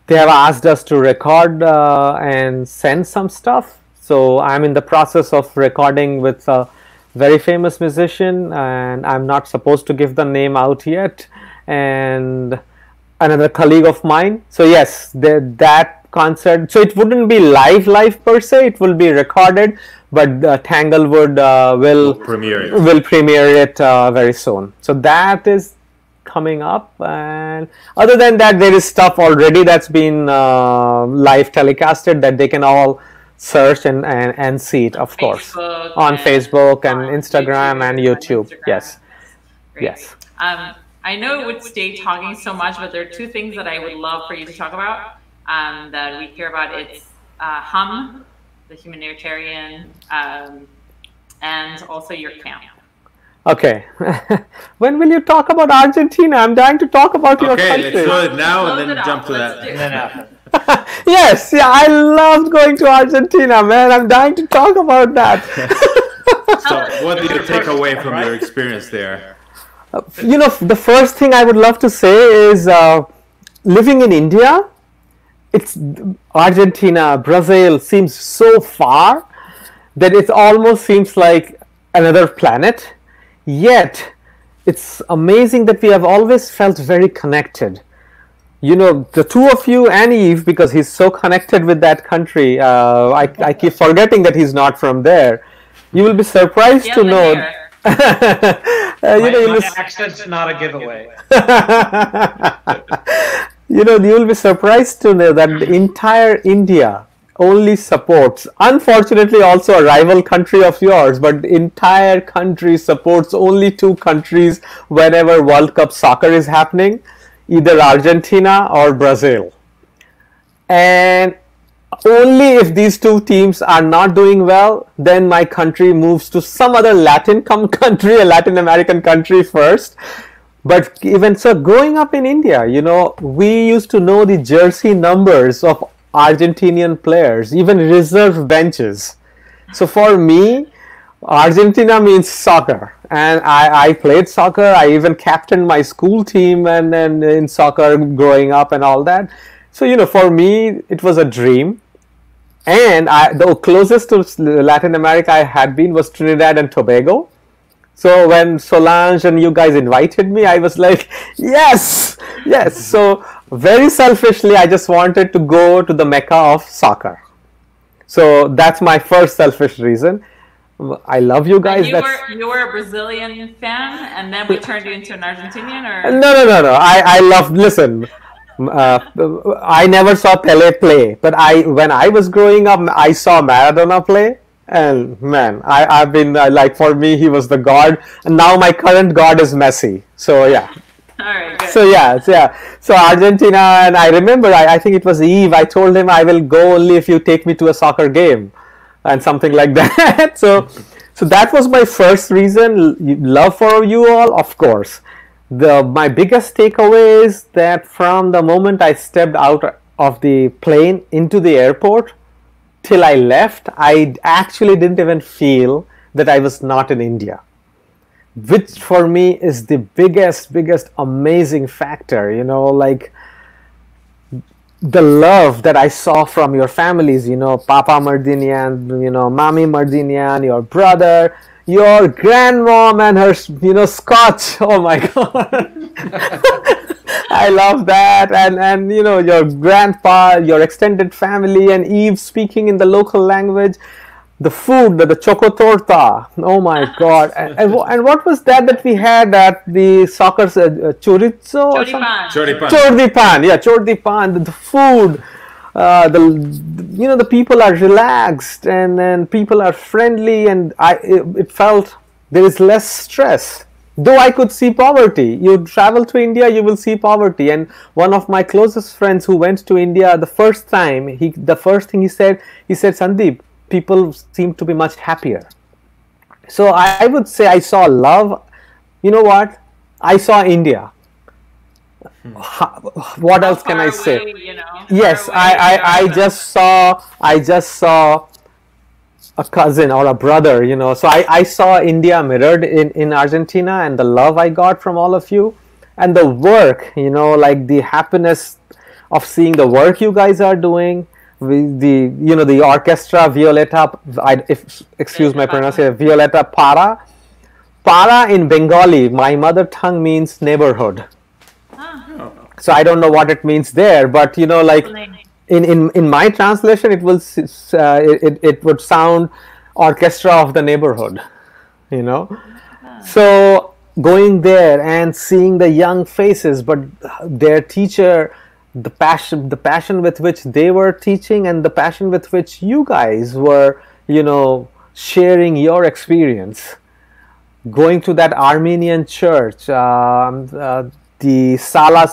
they have asked us to record uh, and send some stuff. So I'm in the process of recording with a very famous musician, and I'm not supposed to give the name out yet. And another colleague of mine. So yes, the, that concert. So it wouldn't be live, live per se. It will be recorded, but uh, Tanglewood uh, will, will premiere it. Will premiere it uh, very soon. So that is coming up. And other than that, there is stuff already that's been uh, live telecasted that they can all search and, and, and see it, of course, on Facebook and Instagram YouTube and YouTube. Instagram. Yes. Great. Yes. Um, I know it would stay talking so much, but there are two things that I would love for you to talk about um, that we care about. It's uh, HUM, the humanitarian, um, and also your camp. Okay. [LAUGHS] when will you talk about Argentina? I'm dying to talk about your country. Okay, let's do it now and then jump to that. [LAUGHS] yes, yeah, I loved going to Argentina, man. I'm dying to talk about that. [LAUGHS] so, what do you take away from your experience there? Uh, you know, the first thing I would love to say is uh, living in India, it's Argentina, Brazil seems so far that it almost seems like another planet. Yet, it's amazing that we have always felt very connected. you know, the two of you and Yves, because he's so connected with that country, uh, I, I keep forgetting that he's not from there. You will be surprised Yeah, to know. here. [LAUGHS] uh, you My, know, you'll my be accent's not a giveaway. [LAUGHS] you know, you will be surprised to know that the entire India only supports, unfortunately, also a rival country of yours, but the entire country supports only two countries whenever World Cup soccer is happening either Argentina or Brazil. And only if these two teams are not doing well, then my country moves to some other Latin [LAUGHS] country, a Latin American country first. But even so, growing up in India, you know, we used to know the jersey numbers of Argentinian players, even reserve benches. So for me, Argentina means soccer, and I, I played soccer. I even captained my school team and then in soccer growing up and all that. So you know, for me, it was a dream. And I, the closest to Latin America I had been was Trinidad and Tobago. So when Solange and you guys invited me, I was like, yes, yes. So very selfishly, I just wanted to go to the mecca of soccer. So that's my first selfish reason. I love you guys. you That's were you were a Brazilian fan, and then we turned you into an Argentinian, or no, no, no, no. I, I love. Listen, uh, I never saw Pele play, but I when I was growing up, I saw Maradona play, and man, I I've been uh, like for me, he was the god, and now my current god is Messi. So yeah. all right. So yeah, so yeah. So Argentina, and I remember, I, I think it was Yves. I told him I will go only if you take me to a soccer game, and something like [LAUGHS] that. so, so that was my first reason. Love for you all, of course. The my biggest takeaway is that from the moment I stepped out of the plane into the airport till I left, I actually didn't even feel that I was not in India. Which for me is the biggest biggest amazing factor you know like the love that i saw from your families you know papa Merdinian you know mami Merdinian your brother your grandmom and her you know scotch. [LAUGHS] Oh my god [LAUGHS] i love that and and you know your grandpa your extended family and yves speaking in the local language the food, the, the choco torta. Oh my [LAUGHS] god! And, and, and what was that that we had at the soccer uh, uh, chorizo? Choripan. Choripan. Chordipan, yeah, chordipan. The, the food, uh, the you know the people are relaxed and and people are friendly, and I it, it felt there is less stress. Though I could see poverty, you travel to India, you will see poverty. And one of my closest friends who went to India the first time, he the first thing he said, he said, Sandeep, people seem to be much happier. So I, I would say I saw love. You know what? I saw India. Ha- What else can I say? away, you know, Yes, away, I, I, I know, just saw I just saw a cousin or a brother, you know. So I, I saw India mirrored in, in Argentina and the love I got from all of you and the work, you know, like the happiness of seeing the work you guys are doing. With the you know the orchestra Violeta, I, if excuse my pronunciation, Violeta Parra. Para in Bengali, my mother tongue means neighborhood. So I don't know what it means there, but you know, like in in, in my translation, it will uh, it, it would sound orchestra of the neighborhood, you know. So going there and seeing the young faces, but their teacher, the passion, the passion with which they were teaching, and the passion with which you guys were, you know, sharing your experience going to that Armenian church, um, uh, the Sala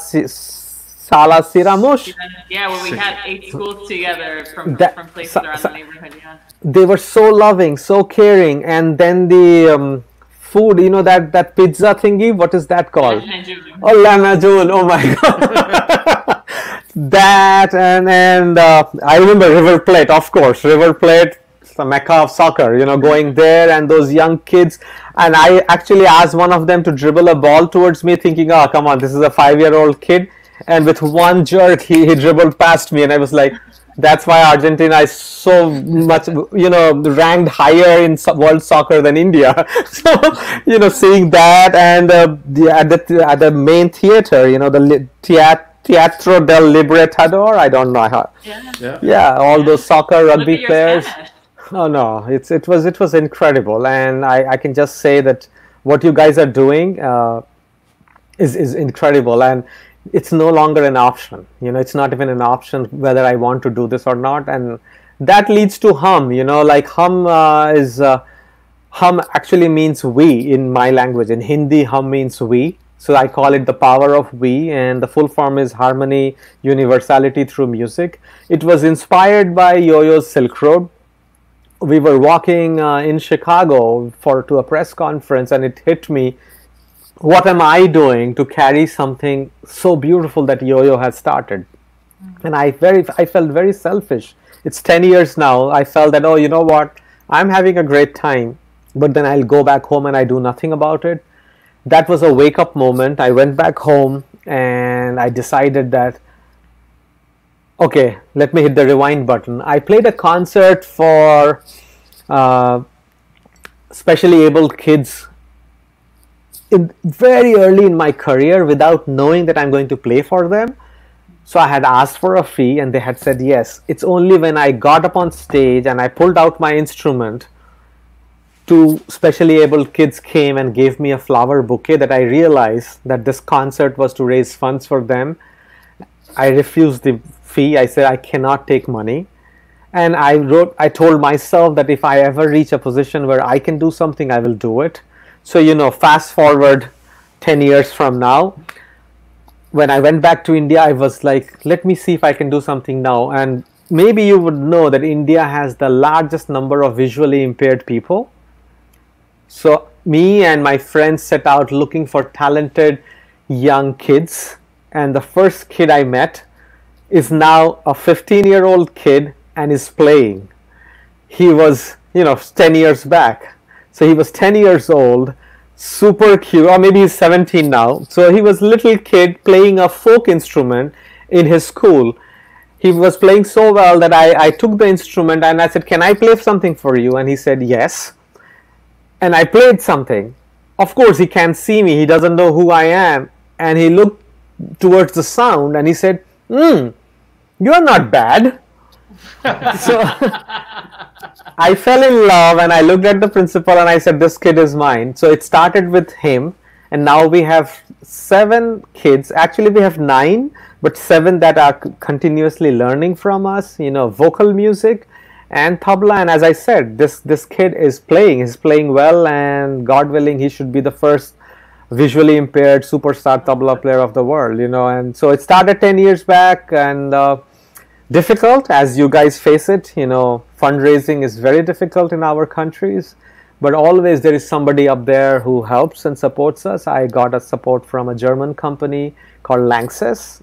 Sala Siranush. Yeah, well, we had eight schools together from, That- from places so- around so- the neighborhood. Yeah. They were so loving, so caring, and then the um, food, you know that that pizza thingy. What is that called? Oh, lamajun! Oh my god! [LAUGHS] that and and uh, I remember River Plate, of course. River Plate, the mecca of soccer. You know, going there and those young kids. And I actually asked one of them to dribble a ball towards me, thinking, "Oh, come on, this is a five-year-old kid." And with one jerk, he, he dribbled past me, and I was like, "That's why Argentina is so much, you know, ranked higher in world soccer than India." [LAUGHS] so, you know, seeing that and uh, the, at the at the main theater, you know, the li- theat- Teatro del Libertador. I don't know how. Yeah. Yeah. Yeah, all those soccer rugby players. Spanish. Oh no, it's it was it was incredible, and I, I can just say that what you guys are doing uh, is is incredible, and it's no longer an option. You know, it's not even an option whether I want to do this or not, and that leads to hum. You know, like hum uh, is uh, hum actually means we in my language. In Hindi, hum means we. So I call it the power of we, and the full form is harmony, universality through music. It was inspired by Yo-Yo's Silk Road we were walking uh, in Chicago for to a press conference, and it hit me. What am I doing to carry something so beautiful that Yo-Yo has started? And I very, I felt very selfish. It's ten years now. I felt that oh, you know what? I'm having a great time, but then I'll go back home and I do nothing about it. That was a wake up moment. I went back home and I decided that okay let me hit the rewind button i played a concert for uh, specially abled kids in very early in my career without knowing that i'm going to play for them so i had asked for a fee and they had said yes it's only when i got up on stage and i pulled out my instrument two specially abled kids came and gave me a flower bouquet that i realized that this concert was to raise funds for them I refused the fee. I said I cannot take money. And I wrote, I told myself that if I ever reach a position where I can do something, I will do it. So, you know, fast forward 10 years from now, when I went back to India, I was like, let me see if I can do something now. And maybe you would know that India has the largest number of visually impaired people. So, me and my friends set out looking for talented young kids and the first kid I met is now a 15 year old kid and is playing. He was, you know, 10 years back. So he was 10 years old, super cute, or maybe he's 17 now. So he was little kid playing a folk instrument in his school. He was playing so well that I, I took the instrument and I said, Can I play something for you? And he said, Yes. And I played something. Of course, he can't see me, he doesn't know who I am. And he looked towards the sound and he said, Hmm, you're not bad. So I fell in love and I looked at the principal and I said, This kid is mine. So it started with him, and now we have seven kids. Actually, we have nine, but seven that are continuously learning from us, you know, vocal music and tabla. And as I said, this, this kid is playing, he's playing well, and God willing, he should be the first visually impaired superstar tabla player of the world, you know. And so it started 10 years back and uh, difficult as you guys face it. You know, fundraising is very difficult in our countries, but always there is somebody up there who helps and supports us. I got a support from a German company called Lanxess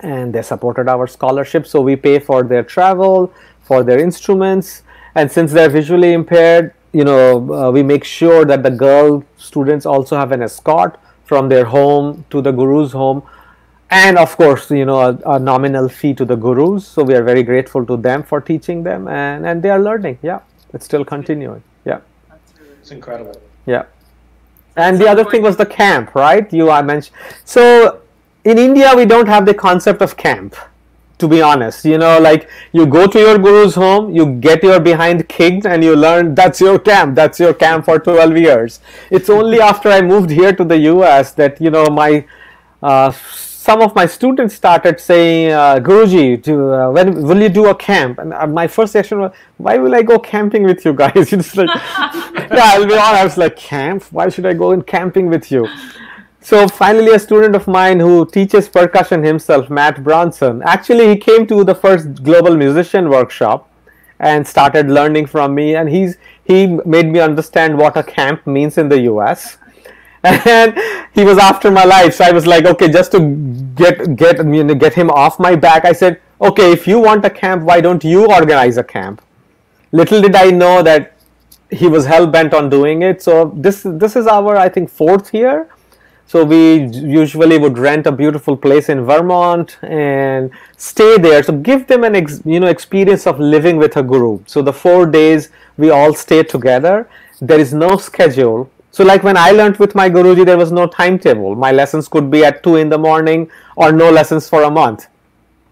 and they supported our scholarship so we pay for their travel for their instruments and since they're visually impaired you know uh, we make sure that the girl students also have an escort from their home to the guru's home and of course you know a, a nominal fee to the gurus. So we are very grateful to them for teaching them and and they are learning. Yeah it's still continuing. Yeah. It's incredible. yeah. And the other thing was the camp right? You I mentioned. So in india we don't have the concept of camp to be honest. You know like you go to your guru's home you get your behind kicked and you learn that's your camp. That's your camp for 12 years. It's only after i moved here to the us that you know my uh, some of my students started saying, uh, Guruji, do, uh, when will you do a camp? And uh, my first reaction was, why will I go camping with you guys? [LAUGHS] It's like, [LAUGHS] yeah, I'll be honest. I was like, camp? Why should I go in camping with you? So finally, a student of mine who teaches percussion himself, Matt Bronson, actually he came to the first global musician workshop and started learning from me, and he's he made me understand what a camp means in the U.S. And he was after my life, so I was like, okay, just to get get get him off my back, I said, okay, if you want a camp, why don't you organize a camp? Little did I know that he was hell bent on doing it. So this this is our I think fourth year. So we usually would rent a beautiful place in Vermont and stay there. So give them an ex, you know experience of living with a guru. So the four days we all stay together. There is no schedule. So like when I learned with my Guruji, there was no timetable. My lessons could be at 2 in the morning or no lessons for a month.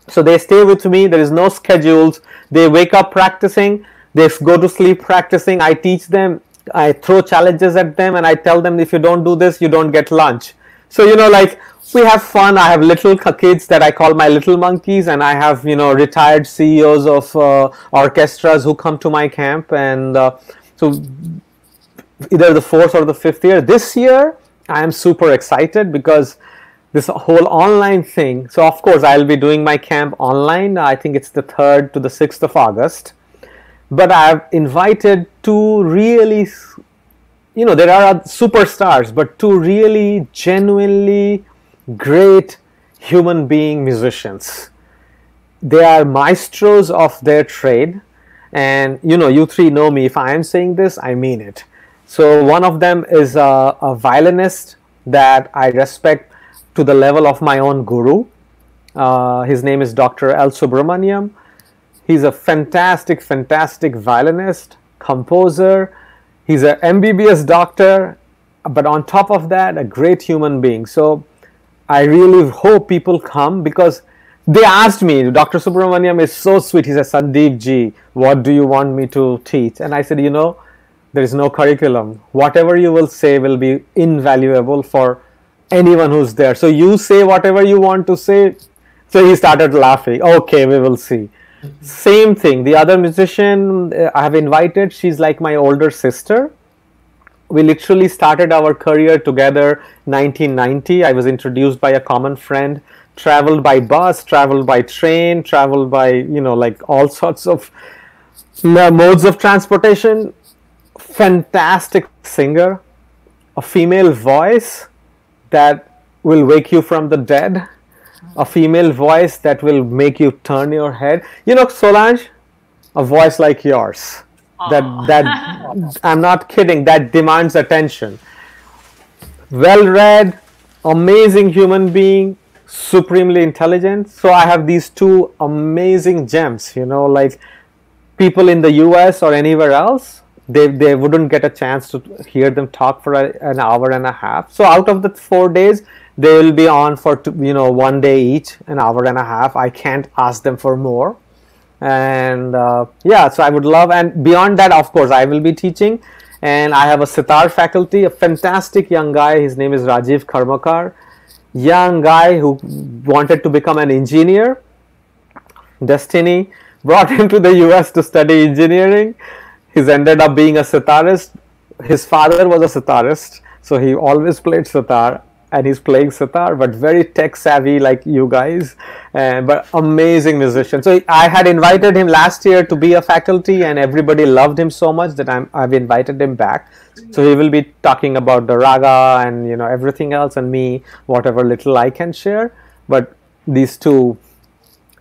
So they stay with me. There is no schedules. They wake up practicing. They go to sleep practicing. I teach them. I throw challenges at them and I tell them if you don't do this, you don't get lunch. So, you know, like we have fun. I have little kids that I call my little monkeys, and I have you know retired CEOs of uh, orchestras who come to my camp, and uh, so either the fourth or the fifth year. This year, I am super excited because this whole online thing. So of course, I'll be doing my camp online. I think it's the third to the sixth of August, but I've invited two really you know there are superstars but two really genuinely great human being musicians. They are maestros of their trade. And you know, you three know me. If I am saying this, I mean it. So, one of them is a, a violinist that I respect to the level of my own guru. Uh, his name is Dr. L. Subramaniam. He's a fantastic, fantastic violinist, composer. He's an MBBS doctor, but on top of that, a great human being. So, I really hope people come because they asked me, Dr. Subramaniam is so sweet. He said, Sandeep ji, what do you want me to teach? And I said, you know, there is no curriculum. Whatever you will say will be invaluable for anyone who's there. So you say whatever you want to say. So he started laughing. Okay, we will see. Same thing. The other musician uh, I have invited, she's like my older sister we literally started our career together 1990 i was introduced by a common friend traveled by bus traveled by train traveled by you know like all sorts of modes of transportation fantastic singer a female voice that will wake you from the dead a female voice that will make you turn your head. You know solange a voice like yours that that [LAUGHS] i'm not kidding that demands attention. Well read amazing human being supremely intelligent. So i have these two amazing gems you know like people in the us or anywhere else they, they wouldn't get a chance to hear them talk for a, an hour and a half. So out of the four days they will be on for two, you know one day each an hour and a half. I can't ask them for more. And uh, yeah so i would love and beyond that of course i will be teaching. And i have a sitar faculty a fantastic young guy. His name is Rajib Karmakar. Young guy who wanted to become an engineer. Destiny brought him to the us to study engineering he's ended up being a sitarist his father was a sitarist so he always played sitar and he's playing sitar, but very tech savvy like you guys, and but amazing musician. So I had invited him last year to be a faculty, and everybody loved him so much that I'm I've invited him back. So he will be talking about the raga and you know everything else, and me whatever little I can share. But these two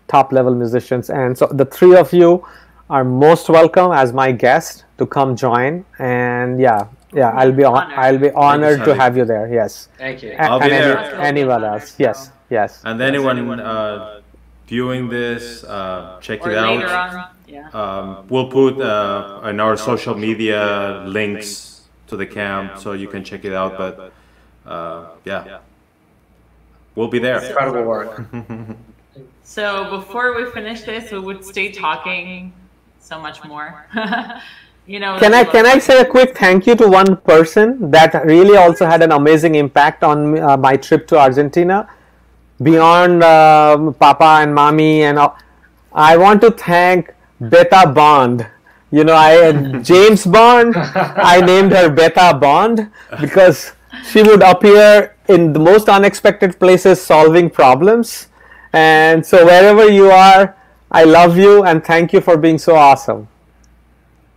top level musicians, and so the three of you are most welcome as my guest to come join. And yeah, yeah, I'll be on, I'll be honored to have you there. Yes. Thank you. I'll be and there. Any, anyone else? Yes. Yes. And anyone uh, viewing this, uh, check or it later out. on. Yeah. Um, we'll put uh, in our social media links to the camp so you can check it out. But uh, yeah, we'll be there. Incredible work. [LAUGHS] So before we finish this, we would stay talking so much more. [LAUGHS] you know. Can I can I say a quick thank you to one person that really also had an amazing impact on uh, my trip to Argentina, beyond uh, Papa and Mommy and all. I want to thank Beta Bond. You know, I [LAUGHS] James Bond. I named her Beta Bond because she would appear in the most unexpected places solving problems. And so wherever you are, I love you and thank you for being so awesome.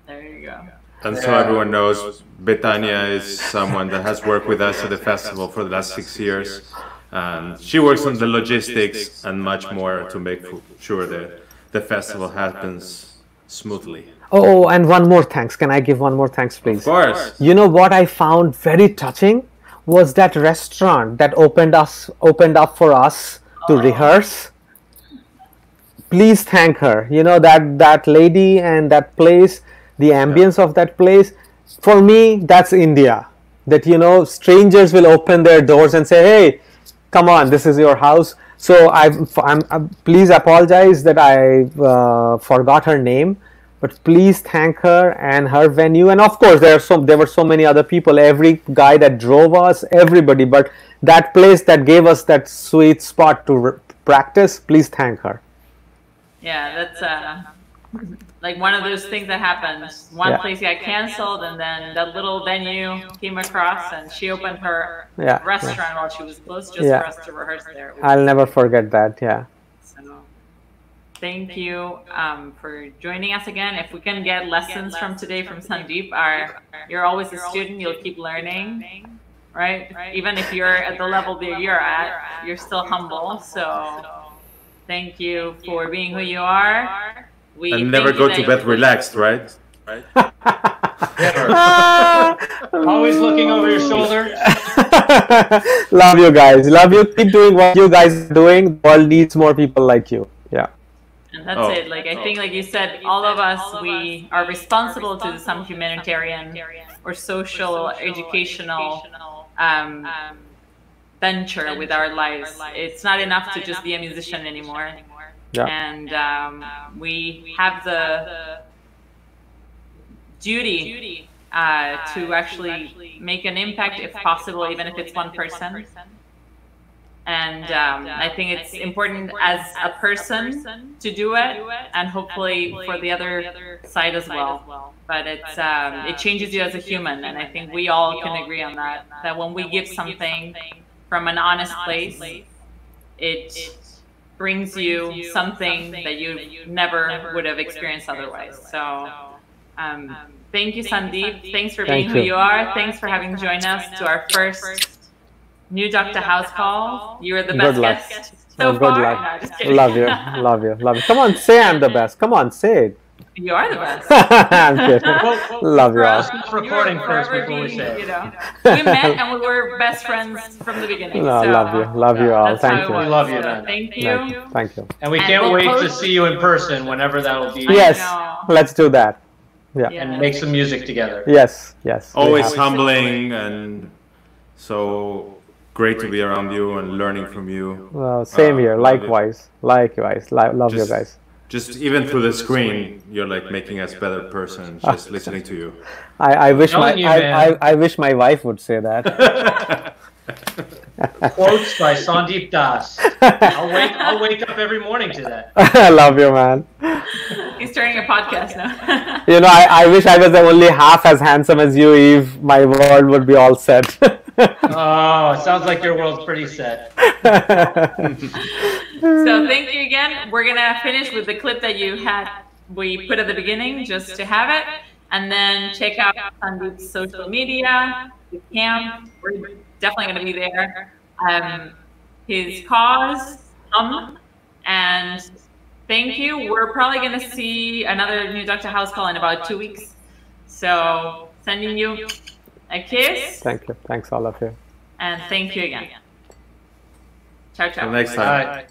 There you go. And so everyone knows, Betania is someone that has worked with us at the festival for the last six years. And she works on the logistics and much more to make sure that the festival happens smoothly. Oh, and one more thanks. Can I give one more thanks, please? Of course. You know what I found very touching was that restaurant that opened us opened up for us to oh. rehearse. Please thank her. You know that that lady and that place, the ambience of that place. For me, that's India. that you know strangers will open their doors and say, "Hey, come on, this is your house." So I'm, I'm, I'm please apologize that I uh, forgot her name, but please thank her and her venue. And of course, there are so there were so many other people. Every guy that drove us, everybody. But that place that gave us that sweet spot to practice, please thank her. Yeah, that's uh, like one of those things that happens. One Yeah. place got canceled, and then that little venue came across, and she opened her Yeah, yeah. restaurant while she was closed, just Yeah. for us to rehearse there. I'll never forget that. Yeah. So, thank you um, for joining us again. If we can get lessons from today from Sandeep, our, you're always a student, you'll keep learning, right? Even if you're at the level that you're at, you're still humble. So, thank you for being who you are. We And never go to bed relaxed, right? Right. [LAUGHS] Always looking over your shoulder. [LAUGHS] Love you guys. Love you. Keep doing what you guys are doing. The world needs more people like you. Yeah. And that's Oh. it. Like I think, like you said, all of us we are responsible to do some humanitarian or social, or educational um, venture with our lives. It's not enough to just be a musician anymore. Yeah. And um, we have the duty uh, to actually make an impact, if possible, even if it's one person. And um, I think it's important as a person to do it, and hopefully for the other side as well. But it's um, it changes you as a human, and I think we all can agree on that. That when we give something from an honest place, it brings you something that you never would have experienced otherwise. So. Um, thank you, Sandeep. Thanks for being Thank who you. you are. Thanks for having joined us to our first New Docta House call. You are the Good best luck. guest so Oh, good far. luck. No. Love you. Love you. Love you. Come on, say I'm the [LAUGHS] best. Come on, say it. You are the best. [LAUGHS] I'm kidding. [LAUGHS] [LAUGHS] Love you all. Stop recording first forever before we say. You know, we met and we were best friends from the beginning. No, so love you. Love you all. Thank you. We love you, So man. Thank you. Thank you. Thank you. And we And can't wait to see you in person whenever that'll be. Yes, let's do that. Yeah. Yeah. And make some music together. Yes, yes. Always humbling and so great to be around you and learning from you. Well, same Uh, here. love it. Likewise. Likewise. Li- love you guys. Just even through the screen, you're like making us better person just listening to you. [LAUGHS] I, I wish my you, I. I, I wish my wife would say that. [LAUGHS] Quotes by Sandeep Das. [LAUGHS] I'll wake, I'll wake up every morning to that. I love you, man. He's starting a podcast now. You know, I, I wish I was only half as handsome as you, Yves. My world would be all set. Oh, sounds like your world's pretty set. So thank you again. We're gonna finish with the clip that you had we put at the beginning just to have it, and then check out Sandeep's social media, the camp. We're definitely gonna be there. Um, his cause, um, and thank you. We're probably gonna see another New Docta House call in about two weeks. So sending you a kiss Thank you. Thanks, all of you. and thank you again. Ciao, ciao. Till next time. Bye.